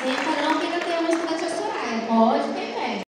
Siempre